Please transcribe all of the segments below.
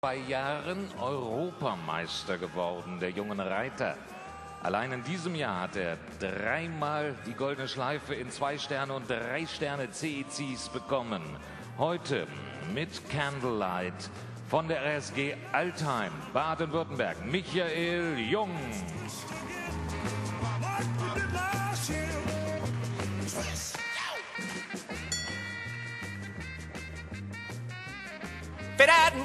zwei Jahren Europameister geworden, der jungen Reiter. Allein in diesem Jahr hat er dreimal die goldene Schleife in zwei Sterne und drei Sterne CECs bekommen. Heute mit Candlelight von der RSG Altheim, Baden-Württemberg, Michael Jung. If it hadn't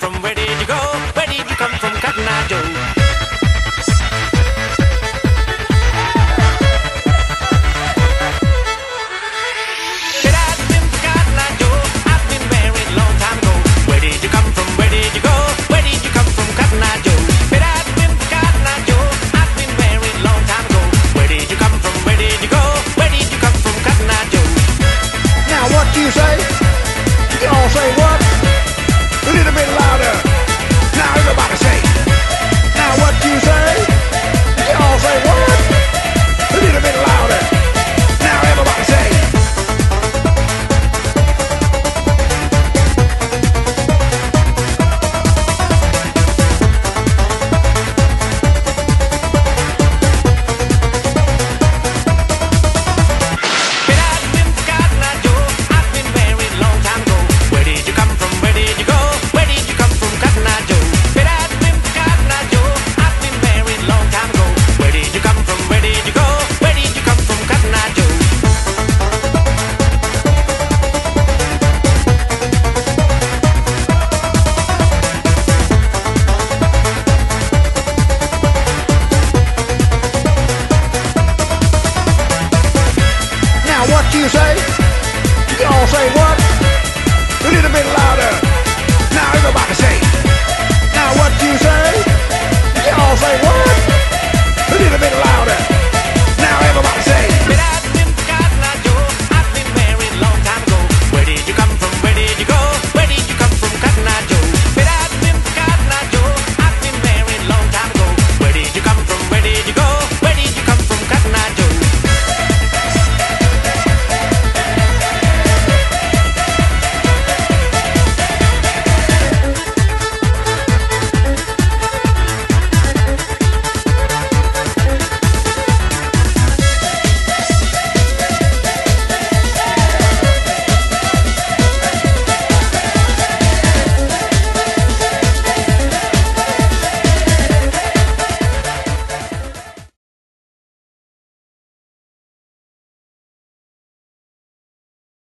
say what? A little bit louder.